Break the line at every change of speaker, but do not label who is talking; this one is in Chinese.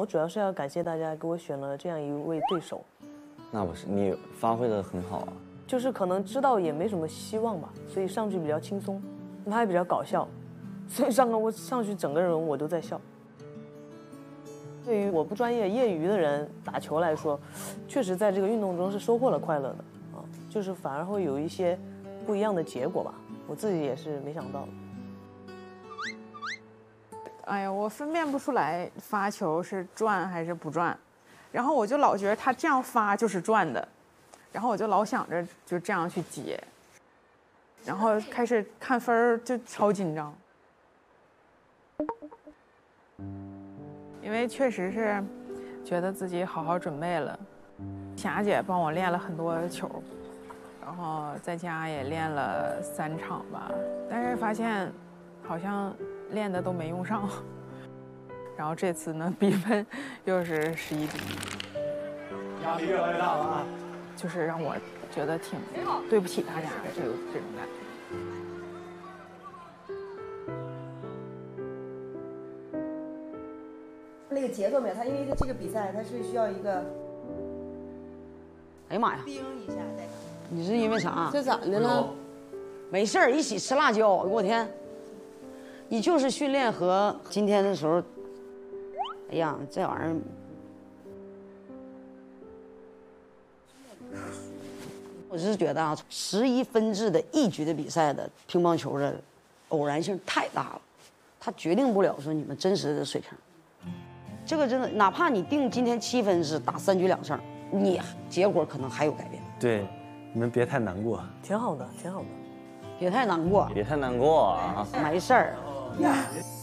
我主要是要感谢大家给我选了这样一位对手，
那不是你发挥的很好啊。
就是可能知道也没什么希望吧，所以上去比较轻松，他也比较搞笑，所以上个我上去整个人我都在笑。对于我不专业业余的人打球来说，确实在这个运动中是收获了快乐的啊，就是反而会有一些不一样的结果吧，我自己也是没想到的。
哎呀，我分辨不出来发球是转还是不转，然后我就老觉得他这样发就是转的，然后我就老想着就这样去接，然后开始看分儿就超紧张，因为确实是觉得自己好好准备了，霞姐帮我练了很多球，然后在家也练了三场吧，但是发现好像。练的都没用上，然后这次呢，比分又是十一比一，
压力越来越大了啊！
就是让我觉得挺对不起大家的这个这种感觉。
那个节奏没有，他因为他这个比赛他是需要一个，
哎呀妈呀！
冰一下再。
你是因为啥？
这咋的了？
没事儿，一起吃辣椒。我天！你就是训练和今天的时候，哎呀，这玩意儿，我是觉得啊，十一分制的一局的比赛的乒乓球的偶然性太大了，它决定不了说你们真实的水平。这个真的，哪怕你定今天七分制打三局两胜，你结果可能还有改变。
对，你们别太难过，
挺好的，挺好的，
别太难过，
别太难过啊，
没事儿。
Yeah.